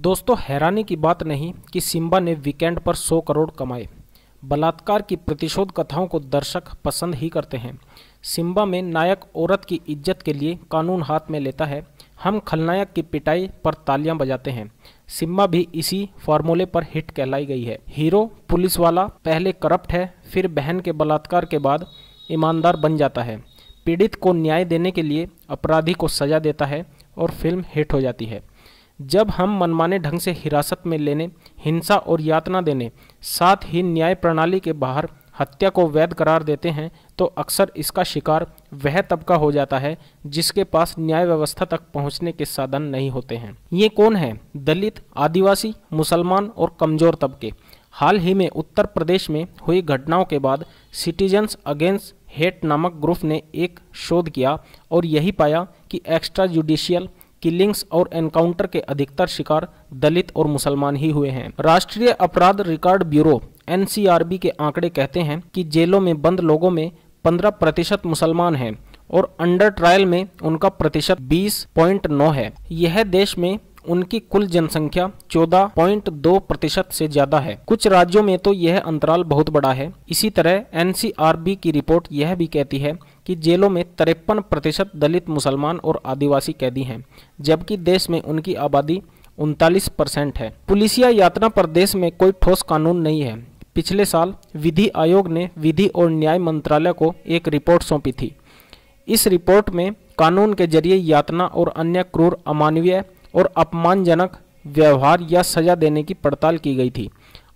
दोस्तों, हैरानी की बात नहीं कि सिम्बा ने वीकेंड पर 100 करोड़ कमाए। बलात्कार की प्रतिशोध कथाओं को दर्शक पसंद ही करते हैं। सिम्बा में नायक औरत की इज़्ज़त के लिए कानून हाथ में लेता है। हम खलनायक की पिटाई पर तालियाँ बजाते हैं। सिम्बा भी इसी फार्मूले पर हिट कहलाई गई है। हीरो पुलिस वाला पहले करप्ट है, फिर बहन के बलात्कार के बाद ईमानदार बन जाता है। पीड़ित को न्याय देने के लिए अपराधी को सजा देता है और फ़िल्म हिट हो जाती है। जब हम मनमाने ढंग से हिरासत में लेने, हिंसा और यातना देने, साथ ही न्याय प्रणाली के बाहर हत्या को वैध करार देते हैं तो अक्सर इसका शिकार वह तबका हो जाता है जिसके पास न्याय व्यवस्था तक पहुँचने के साधन नहीं होते हैं। ये कौन है? दलित, आदिवासी, मुसलमान और कमज़ोर तबके। हाल ही में उत्तर प्रदेश में हुई घटनाओं के बाद सिटीजन्स अगेंस्ट हेट नामक ग्रुप ने एक शोध किया और यही पाया कि एक्स्ट्रा जुडिशियल किलिंग्स और एनकाउंटर के अधिकतर शिकार दलित और मुसलमान ही हुए हैं। राष्ट्रीय अपराध रिकॉर्ड ब्यूरो, एनसीआरबी के आंकड़े कहते हैं कि जेलों में बंद लोगों में 15 प्रतिशत मुसलमान हैं और अंडर ट्रायल में उनका प्रतिशत 20.9 है। यह देश में उनकी कुल जनसंख्या 14.2 प्रतिशत से ज़्यादा है। कुछ राज्यों में तो यह अंतराल बहुत बड़ा है। इसी तरह एनसीआरबी की रिपोर्ट यह भी कहती है कि जेलों में तिरपन प्रतिशत दलित मुसलमान और आदिवासी कैदी हैं, जबकि देश में उनकी आबादी उनतालीस परसेंट है। पुलिसिया यात्रा पर देश में कोई ठोस कानून नहीं है। पिछले साल विधि आयोग ने विधि और न्याय मंत्रालय को एक रिपोर्ट सौंपी थी। इस रिपोर्ट में कानून के ज़रिए यातना और अन्य क्रूर, अमानवीय और अपमानजनक व्यवहार या सजा देने की पड़ताल की गई थी।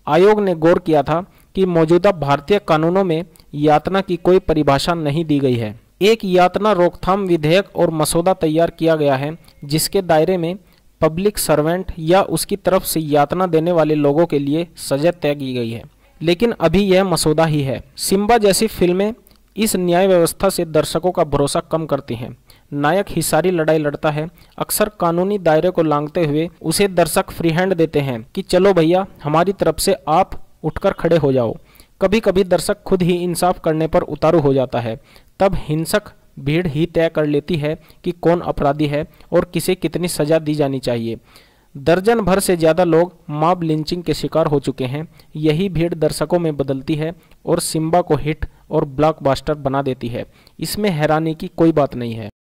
आयोग ने गौर किया था कि मौजूदा भारतीय कानूनों में यातना की कोई परिभाषा नहीं दी गई है। एक यातना रोकथाम विधेयक और मसौदा तैयार किया गया है, जिसके दायरे में पब्लिक सर्वेंट या उसकी तरफ़ से यातना देने वाले लोगों के लिए सजा तय की गई है। लेकिन अभी यह मसौदा ही है। सिम्बा जैसी फ़िल्में इस न्याय व्यवस्था से दर्शकों का भरोसा कम करती हैं। नायक हिसारी लड़ाई लड़ता है। अक्सर कानूनी दायरे को लांगते हुए उसे दर्शक फ्री हैंड देते हैं कि, चलो भैया, हमारी तरफ़ से आप उठकर खड़े हो जाओ। कभी कभी दर्शक खुद ही इंसाफ करने पर उतारू हो जाता है। तब हिंसक भीड़ ही तय कर लेती है कि कौन अपराधी है और किसे कितनी सजा दी जानी चाहिए। दर्जन भर से ज़्यादा लोग मॉब लिंचिंग के शिकार हो चुके हैं। यही भीड़ दर्शकों में बदलती है और सिम्बा को हिट और ब्लॉकबस्टर बना देती है। इसमें हैरानी की कोई बात नहीं है।